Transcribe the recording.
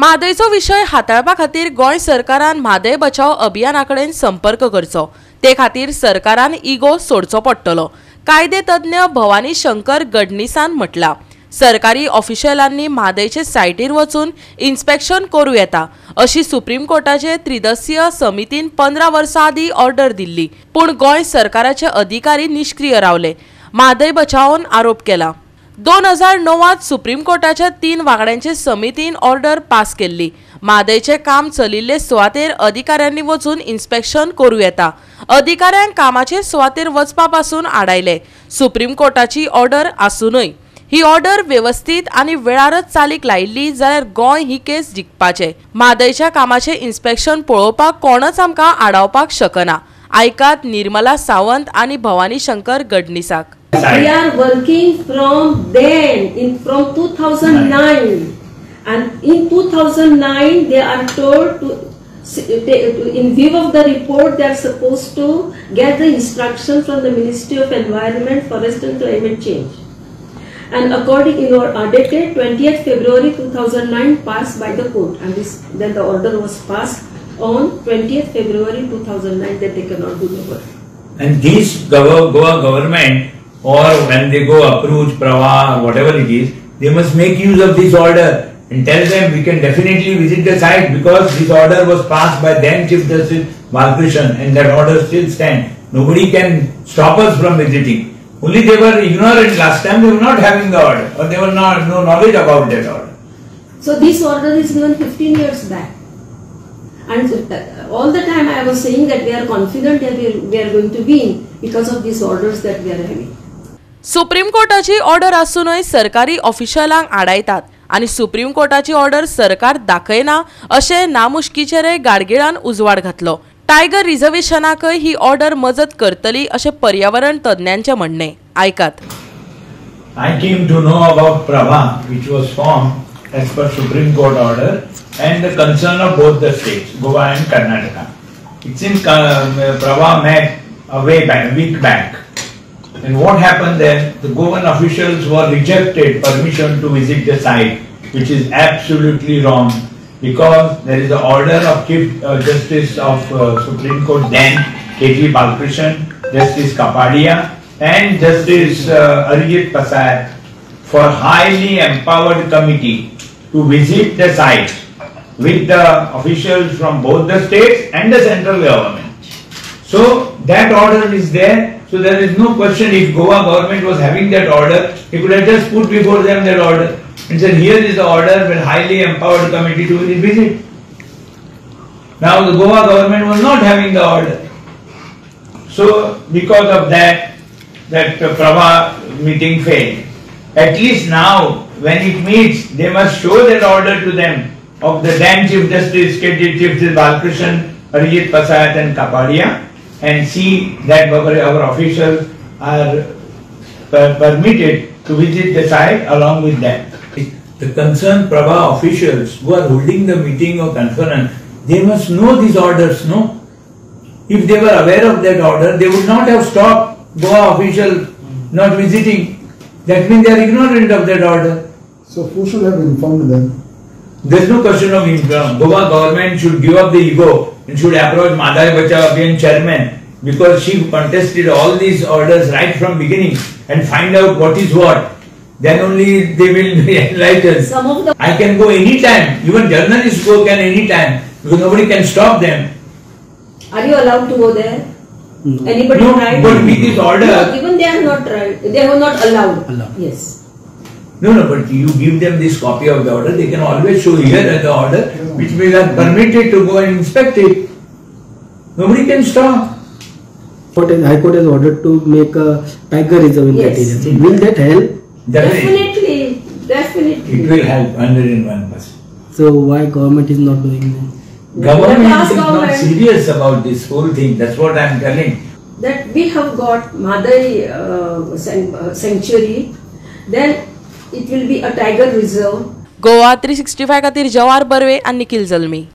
म्हादयचो विशय हाताळपा खातीर गोंय सरकारान म्हादय बचाव अभियाना कडेन संपर्क करचो. ते खातीर सरकारान इगो सोडचो पडटलो. कायदे तज्ञ भवानी शंकर गडणीसान म्हटला सरकारी ऑफिशियलांनी म्हादयचे सायटीर वचून इन्स्पेक्शन करूं येता अशी सुप्रीम कोर्टाचे त्रिदसीय समितीन पंदरा वर्सां आदीं ऑर्डर दिल्ली पूण गोंय सरकाराचे अधिकारी निश्क्रीय रावले. म्हादय बचावन आरोप केला दोन हजार णवांत सुप्रीम कोर्टाच्या तीन वांगड्यांचे समितीन ऑर्डर पास केल्ली. मादयचे काम चलिल्ले सुवातेर अधिकाऱ्यांनी वचून इन्स्पेक्शन करूं येता. अधिकाऱ्यांक कामाचे सुवातेर वचपा पासून आडायले. सुप्रीम कोर्टाची ऑर्डर आसूनय. ही ऑर्डर व्यवस्थित आनी वेळारच चालीक लायिल्ली जाल्यार गोंय ही केस जिखपाचे. म्हादयच्या कामाचें इन्स्पेक्शन पळोवपाक कोणच आमकां आडावपाक शकना. आयकात निर्मला सावंत आनी भवानी शंकर गडनिसाक We are working from then, in from 2009, and in 2009 they are told to, they- in view of the report, they are supposed to get the instruction from the Ministry of Environment, Forest and Climate Change. And according in our audited 20th February 2009 passed by the court, and this then the order was passed on 20th February 2009 that they cannot do the work. And these Goa, Goa government or when they go approach Prava or whatever it is, they must make use of this order and tell them we can definitely visit the site because this order was passed by then Chief Justice Balkrishan and that order still stands. Nobody can stop us from visiting. Only they were ignorant last time, they were not having the order or they were not no knowledge about that order. So this order is given 15 years back. and uh, all the time i was saying that we are confident that we are, we are going to win because of these orders that we are having. Supreme कोर्टाची order असूनही सरकारी ऑफिशलांक आडायतात. आणि supreme कोर्टाची order सरकार दाखयना असे नामुष्कीचे रे गाडगिळान उजवाड घातलो. Tiger रिझर्वेशनाक ही order मजत करतली असे पर्यावरण तज्ञांचे म्हणणे. ऐकात. I came to know about Prabha which was form as per Supreme Court order, and the concern of both the states, Goa and Karnataka. It's in uh, Prabha met a way back, week back. And what happened there? The Goan officials were rejected permission to visit the site, which is absolutely wrong because there is an order of Chief uh, Justice of uh, Supreme Court then, K.G. Balkrishan, Justice Kapadia, and Justice uh, Arijit Pasayat for highly empowered committee to visit the site with the officials from both the states and the central government. So that order is there. So there is no question if Goa government was having that order, he could have just put before them that order and said, here is the order with highly empowered committee to visit. Now the Goa government was not having the order. So because of that, that Prabha meeting failed. At least now, when it meets, they must show that order to them of the then Chief Justice, Chief Justice Balkrishan, Arijit Pasayat and Kapadia and see that our, officials are per- permitted to visit the site along with them. The concerned Prabha officials who are holding the meeting or conference, they must know these orders, no? If they were aware of that order, they would not have stopped Goa official not visiting. That means they are ignorant of that order. So who should have informed them? There is no question of income. Goa government should give up the ego and should approach Mhadei Bachao Abhiyan chairman because she contested all these orders right from beginning and find out what is what. Then only they will be enlightened. Some of the I can go anytime. Even journalists go can anytime because nobody can stop them. are you allowed to go there? Mm. Anybody No, tried? but with this order- No, even they are not tried. They were not allowed. Allowed. Yes. No, no, but you give them this copy of the order, they can always show here at the order, which we are permitted to go and inspect it. Nobody can stop. Court has, High Court has ordered to make a tiger reserve in that Yes. area. So will that help? Definitely. Definitely. It will help hundred and one percent. So why government is not doing that? Government is not serious about this whole thing, that's what I am telling. That we have got Madai uh, uh, sanctuary. Then it will be a tiger reserve. Goa three sixty five खातीर जवार बर्वे आनी निखिल जल्मी